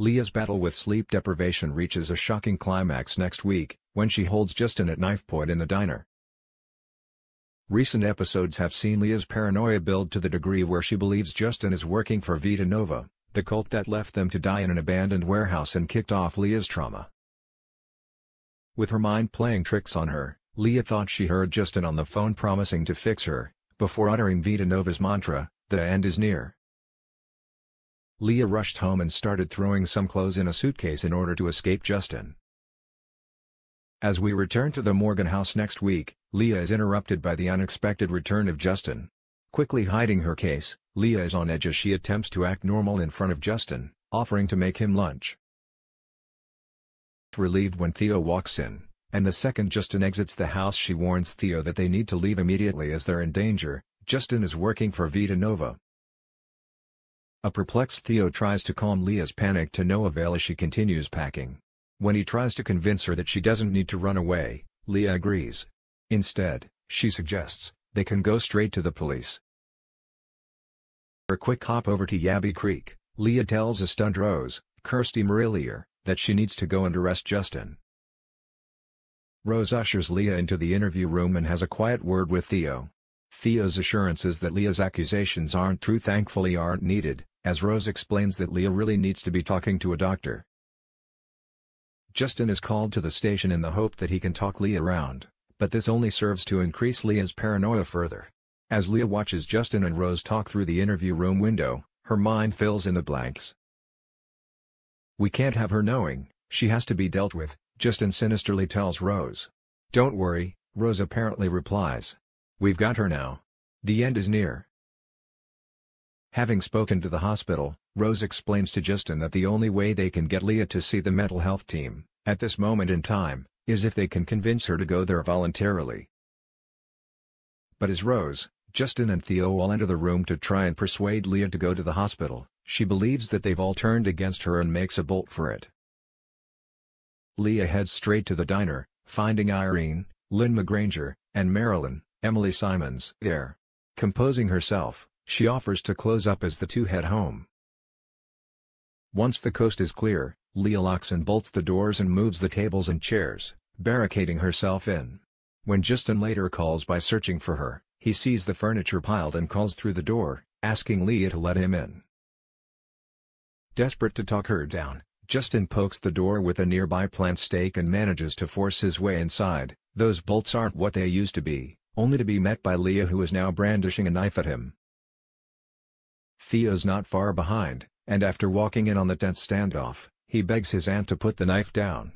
Leah's battle with sleep deprivation reaches a shocking climax next week, when she holds Justin at knife point in the diner. Recent episodes have seen Leah's paranoia build to the degree where she believes Justin is working for Vita Nova, the cult that left them to die in an abandoned warehouse and kicked off Leah's trauma. With her mind playing tricks on her, Leah thought she heard Justin on the phone promising to fix her, before uttering Vita Nova's mantra, the end is near. Leah rushed home and started throwing some clothes in a suitcase in order to escape Justin. As we return to the Morgan house next week, Leah is interrupted by the unexpected return of Justin. Quickly hiding her case, Leah is on edge as she attempts to act normal in front of Justin, offering to make him lunch. Relieved when Theo walks in, and the second Justin exits the house she warns Theo that they need to leave immediately as they're in danger, Justin is working for Vita Nova. A perplexed Theo tries to calm Leah's panic to no avail as she continues packing. When he tries to convince her that she doesn't need to run away, Leah agrees. Instead, she suggests, they can go straight to the police. A quick hop over to Yabby Creek, Leah tells a stunned Rose, Kirsty Marillier, that she needs to go and arrest Justin. Rose ushers Leah into the interview room and has a quiet word with Theo. Theo's assurances that Leah's accusations aren't true thankfully aren't needed, as Rose explains that Leah really needs to be talking to a doctor. Justin is called to the station in the hope that he can talk Leah around, but this only serves to increase Leah's paranoia further. As Leah watches Justin and Rose talk through the interview room window, her mind fills in the blanks. We can't have her knowing, she has to be dealt with, Justin sinisterly tells Rose. Don't worry, Rose apparently replies. We've got her now. The end is near. Having spoken to the hospital, Rose explains to Justin that the only way they can get Leah to see the mental health team, at this moment in time, is if they can convince her to go there voluntarily. But as Rose, Justin and Theo all enter the room to try and persuade Leah to go to the hospital, she believes that they've all turned against her and makes a bolt for it. Leah heads straight to the diner, finding Irene, Lynne McGranger, and Marilyn, Emily Symons, there. Composing herself, she offers to close up as the two head home. Once the coast is clear, Leah locks and bolts the doors and moves the tables and chairs, barricading herself in. When Justin later calls by searching for her, he sees the furniture piled and calls through the door, asking Leah to let him in. Desperate to talk her down, Justin pokes the door with a nearby plant stake and manages to force his way inside. Those bolts aren't what they used to be, only to be met by Leah who is now brandishing a knife at him. Theo's not far behind, and after walking in on the tense standoff, he begs his aunt to put the knife down.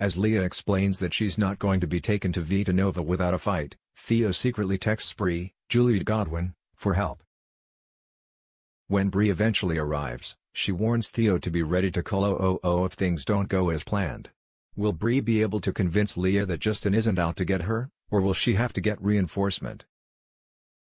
As Leah explains that she's not going to be taken to Vita Nova without a fight, Theo secretly texts Bree, Juliet Godwin, for help. When Bree eventually arrives, she warns Theo to be ready to call OOO if things don't go as planned. Will Bree be able to convince Leah that Justin isn't out to get her, or will she have to get reinforcement?